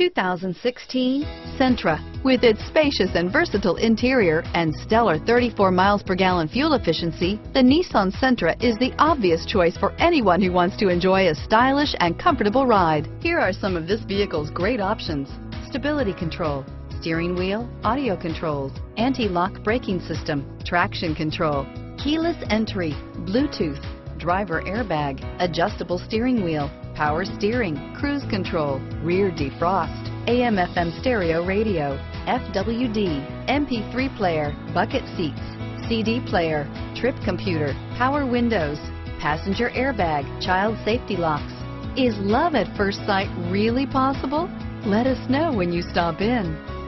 2016 Sentra. With its spacious and versatile interior and stellar 34 miles per gallon fuel efficiency, the Nissan Sentra is the obvious choice for anyone who wants to enjoy a stylish and comfortable ride. Here are some of this vehicle's great options. Stability control, steering wheel, audio controls, anti-lock braking system, traction control, keyless entry, Bluetooth, driver airbag, adjustable steering wheel, power steering, cruise control, rear defrost, AM FM stereo radio, FWD, MP3 player, bucket seats, CD player, trip computer, power windows, passenger airbag, child safety locks. Is love at first sight really possible? Let us know when you stop in.